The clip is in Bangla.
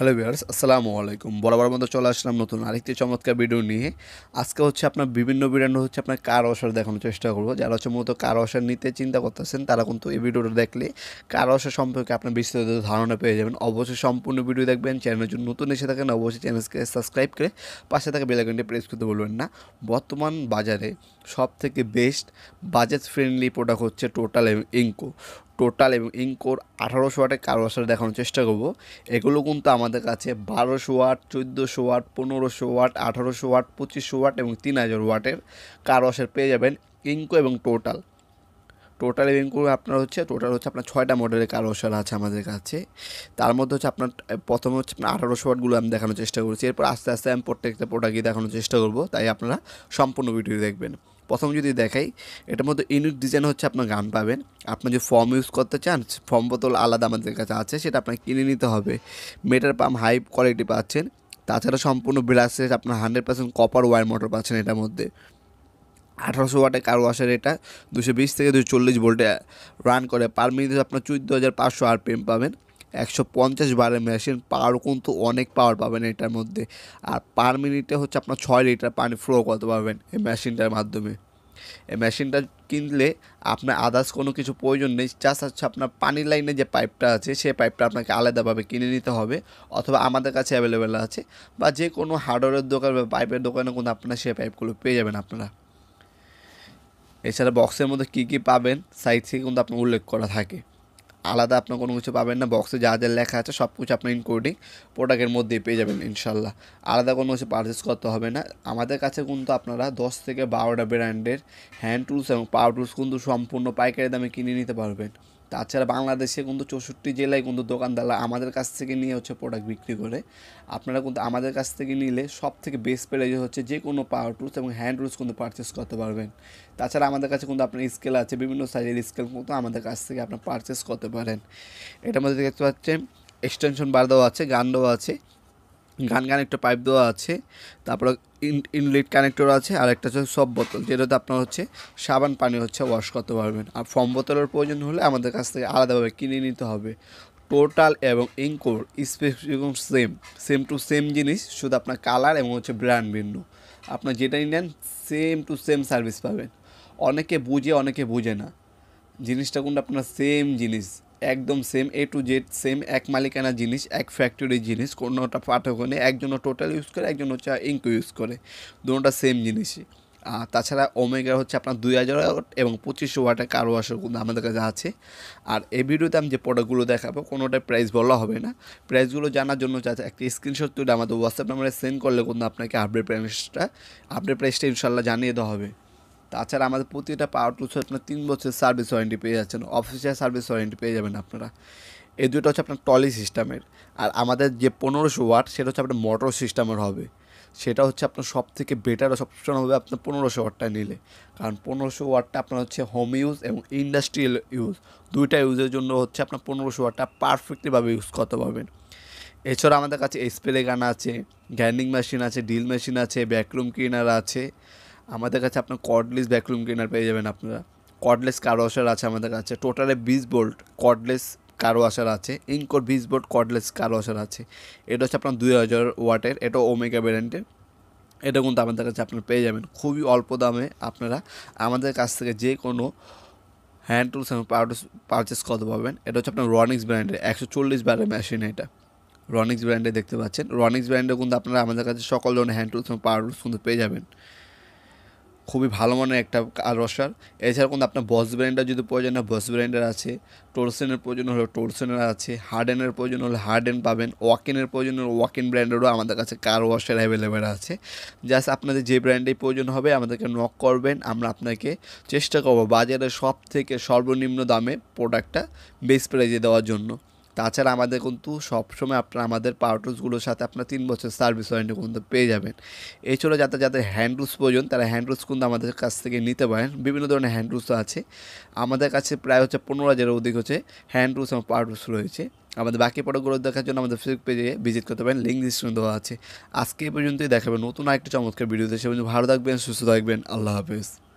হ্যালো ভিউয়ার্স আসসালামু আলাইকুম। বরাবর মতো চলে আসলাম নতুন আরেকটি চমৎকার ভিডিও নিয়ে। আজকে হচ্ছে আপনার বিভিন্ন ব্র্যান্ড হচ্ছে আপনার কার ওয়াশার দেখানোর চেষ্টা করব। যারা হচ্ছে মূলত কার ওয়াশার নিতে চিন্তা করতেছেন, তারা কিন্তু এই ভিডিওটা দেখলে কার ওয়াশার সম্পর্কে আপনার বিস্তারিত ধারণা পেয়ে যাবেন। অবশ্যই সম্পূর্ণ ভিডিও দেখবেন চ্যানেলের জন্য নতুন এসে থাকেন, অবশ্যই চ্যানেলকে সাবস্ক্রাইব করে পাশে থাকা বেলাইকনটি প্রেস করতে বলবেন না। বর্তমান বাজারে সব থেকে বেস্ট বাজেট ফ্রেন্ডলি প্রোডাক্ট হচ্ছে টোটাল ইঙ্কো টোটাল এবং ইঙ্কোর আঠারোশো ওয়াটের কার ওয়াশার দেখানোর চেষ্টা করব। এগুলো কিন্তু আমাদের কাছে বারোশো ওয়াট, চোদ্দোশো ওয়াট, পনেরোশো ওয়াট, আঠারোশো ওয়াট, পঁচিশশো ওয়াট এবং তিন হাজার ওয়াটের কার ওয়াশার পেয়ে যাবেন ইঙ্কো এবং টোটাল। টোটাল ইঙ্কো আপনার হচ্ছে, টোটাল হচ্ছে আপনার ছয়টা মডেলের কার ওয়াশার আছে আমাদের কাছে। তার মধ্যে হচ্ছে আপনার, প্রথমে হচ্ছে আপনার আঠারোশো ওয়াটগুলো আমি দেখানোর চেষ্টা করছি। এরপর আস্তে আস্তে আমি প্রত্যেকটা প্রোডাক্টই দেখানোর চেষ্টা করব। তাই আপনারা সম্পূর্ণ ভিডিও দেখবেন। প্রথম যদি দেখাই, এটার মধ্যে ইউনিক ডিজাইন হচ্ছে আপনার গান পাবেন। আপনি যে ফর্ম ইউজ করতে চান ফর্ম বোতল আলাদা আমাদের কাছে আছে, সেটা আপনাকে কিনে নিতে হবে। মেটার পাম্প হাই কোয়ালিটি পাচ্ছেন। তাছাড়া সম্পূর্ণ ব্রাসেস আপনার hundred percent copper wire motor পাচ্ছেন এটার মধ্যে। আঠারোশো ওয়াটে কার ওয়াশের এটা, দুশো বিশ থেকে দুশো চল্লিশ ভোল্টে রান করে। পার মিনিটে আপনার চোদ্দ হাজার পাঁচশো আরপিএম পাবেন। একশো পঞ্চাশ বারের মেশিন পাওয়ার কিন্তু অনেক পাওয়ার পাবেন এটার মধ্যে। আর পার মিনিটে হচ্ছে আপনার ছয় লিটার পানি ফ্লো করতে পারবেন এই মেশিনটার মাধ্যমে। এই মেশিনটা কিনলে আপনার আদার্স কোনো কিছু প্রয়োজন নেই জাস্ট হচ্ছে আপনার পানির লাইনে যে পাইপটা আছে, সেই পাইপটা আপনাকে আলাদাভাবে কিনে নিতে হবে অথবা আমাদের কাছে অ্যাভেলেবেল আছে বা যে কোনো হার্ডওয়্যারের দোকান বা পাইপের দোকানে কোনো আপনার সেই পাইপগুলো পেয়ে যাবেন আপনারা। এছাড়া বক্সের মধ্যে কী কী পাবেন সাইড থেকে কিন্তু আপনার উল্লেখ করা থাকে। আলাদা আপনার কোনো কিছু পাবেন না বক্সে যা যা লেখা আছে সব কিছু আপনার ইনক্লুডিং প্রোডাক্টের মধ্যেই পেয়ে যাবেন ইনশাল্লাহ। আলাদা কোনো কিছু পারচেস করতে হবে না। আমাদের কাছে কিন্তু আপনারা দশ থেকে বারোটা ব্র্যান্ডের হ্যান্ড টুলস এবং পাওয়ার টুলস কিন্তু সম্পূর্ণ পাইকারি দামে কিনে নিতে পারবেন। তাছাড়া বাংলাদেশে কিন্তু চৌষট্টি জেলায় কিন্তু দোকানদাররা আমাদের কাছ থেকে নিয়ে হচ্ছে প্রোডাক্ট বিক্রি করে। আপনারা কিন্তু আমাদের কাছ থেকে নিলে সব থেকে বেস্ট প্রাইজে হচ্ছে যে কোনো পাওয়ার টুলস এবং হ্যান্ড টুলস কিন্তু পারচেস করতে পারবেন। তাছাড়া আমাদের কাছে কিন্তু আপনার স্কেল আছে, বিভিন্ন সাইজের স্কেল কিন্তু আমাদের কাছ থেকে আপনার পারচেস করতে পারেন। এটার মধ্যে দেখতে পাচ্ছেন এক্সটেনশন বার দেওয়া আছে, গান দেওয়া আছে। গান কানেক্টর পাইপ দেওয়া আছে, তারপরে ইনলেট কানেক্টর আছে আর একটা হচ্ছে সব বোতল, যেটাতে আপনার হচ্ছে সাবান, পানি হচ্ছে ওয়াশ করতে পারবেন। আর ফর্ম বোতলের প্রয়োজন হলে আমাদের কাছ থেকে আলাদাভাবে কিনে নিতে হবে। টোটাল এবং ইঙ্কোর specific same same to same জিনিস, শুধু আপনার কালার এবং হচ্ছে ব্র্যান্ড ভিন্ন। আপনার যেটাই নেন সেম টু সেম সার্ভিস পাবেন। অনেকে বুঝে অনেকে বুঝে না। জিনিসটা কিন্তু আপনার সেম জিনিস। একদম same A to Z same এক মালিকানা জিনিস, এক ফ্যাক্টরির জিনিস, কোনোটা পাঠক নেই একজন টোটাল ইউজ করে একজন হচ্ছে ইঙ্কো ইউজ করে। দুটোটা সেম জিনিসই। আর তাছাড়া ওমেগা হচ্ছে আপনার দুই হাজার এবং পঁচিশশো ওয়াটের কারও আসার আমাদের কাছে আছে। আর এই ভিডিওতে আমি যে প্রোডাক্টগুলো দেখাবো, কোনোটার প্রাইস বলা হবে না। প্রাইসগুলো জানার জন্য চাচ্ছে একটা স্ক্রিনশট তুলে আমাদের হোয়াটসঅ্যাপ নাম্বারে সেন্ড করলে কিন্তু আপনাকে আপডেট প্রাইসটা আপডেট প্রাইসটা ইনশাল্লাহ জানিয়ে দেওয়া হবে। তাছাড়া আমাদের প্রতিটা পাওয়ার টুলস আপনার তিন বছর সার্ভিস ওয়ারেন্টি পেয়ে যাচ্ছেন, অফিসিয়াল সার্ভিস ওয়ারেন্টি পেয়ে যাবেন আপনারা। এই দুটো হচ্ছে আপনার টলি সিস্টেমের। আর আমাদের যে পনেরোশো ওয়াট, সেটা হচ্ছে আপনার মোটর সিস্টেমের হবে। সেটা হচ্ছে আপনার সব থেকে বেটার সবসময় হবে আপনার পনেরোশো ওয়াটটা নিলে। কারণ পনেরোশো ওয়াটটা আপনার হচ্ছে হোম ইউজ এবং ইন্ডাস্ট্রিয়াল ইউজ দুইটা ইউজের জন্য হচ্ছে আপনার পনেরোশো ওয়াটটা পারফেক্টলিভাবে ইউজ করতে পারবেন। এছাড়া আমাদের কাছে স্প্রে গান আছে গ্যান্ডিং মেশিন আছে ডিল মেশিন আছে ব্যাকরুম ক্লিনার আছে। আমাদের কাছে আপনার কর্ডলেস ব্যাকরুম ক্লিনার পেয়ে যাবেন আপনারা। কর্ডলেস কারও ওয়াশার আছে আমাদের কাছে। টোটালে বিশ বোল্ট কর্ডলেস কারও ওয়াশার আছে। ইনকোর বিশ বোল্ট কর্ডলেস কারও ওয়াশার আছে। এটা হচ্ছে আপনার দুই হাজার ওয়াটের। এটা ওমেগা ব্র্যান্ডের এটা কিন্তু আমাদের কাছে আপনারা পেয়ে যাবেন। খুবই অল্প দামে আপনারা আমাদের কাছ থেকে যে কোনো হ্যান্ড টুলস এবং পাওয়ার পারচেস করতে পারবেন। এটা হচ্ছে আপনার রনিক্স ব্র্যান্ডের একশো চল্লিশ বারের মেশিন এটা। রনিক্স ব্র্যান্ডে দেখতে পাচ্ছেন। রনিক্স ব্র্যান্ডে কিন্তু আপনারা আমাদের কাছে সকল ধরনের হ্যান্ড টুলস এবং পাওয়ার টুলস কিন্তু পেয়ে যাবেন। খুবই ভালো মানের একটা রসার এছাড়া কিন্তু আপনার বস ব্র্যান্ডের যদি প্রয়োজন হয়, বস ব্র্যান্ডের আছে। টোলসেনের প্রয়োজন হলে টোলসেনের আছে। হার্ডেনের প্রয়োজন হলে হার্ডেন পাবেন। ওয়াকিনের প্রয়োজন হলে ওয়াকিন ব্র্যান্ডেরও আমাদের কাছে কার ওয়াশের অ্যাভেলেবেল আছে। জাস্ট আপনাদের যে ব্র্যান্ডেই প্রয়োজন হবে, আমাদেরকে নক করবেন। আমরা আপনাকে চেষ্টা করব বাজারে সব থেকে সর্বনিম্ন দামে প্রোডাক্টটা বেস্ট প্রাইজে দেওয়ার জন্য। তাছাড়া আমাদের কিন্তু সবসময় আপনার আমাদের পাওয়ার টুলসগুলোর সাথে আপনার তিন বছর সার্ভিস ওয়ারেন্টি কিন্তু পেয়ে যাবেন। এছাড়াও যাতে যাদের হ্যান্ড টুলস প্রয়োজন, তারা হ্যান্ড টুলস কিন্তু আমাদের কাছ থেকে নিতে পারেন। বিভিন্ন ধরনের হ্যান্ড টুলস আছে। আমাদের কাছে প্রায় হচ্ছে পনেরো হাজারের অধিক হচ্ছে হ্যান্ড টুলস এবং পাওয়ার রয়েছে। আমাদের বাকি প্রোডাক্টগুলো দেখার জন্য আমাদের ফেসবুক পেজে ভিজিট করতে পারেন। লিঙ্ক ডিসক্রিপশন দেওয়া আছে। আজকে এই পর্যন্তই দেখাবেন নতুন আরেকটা চমৎকার ভিডিও দেশে ভালো থাকবেন, সুস্থ থাকবেন। আল্লাহ হাফেজ।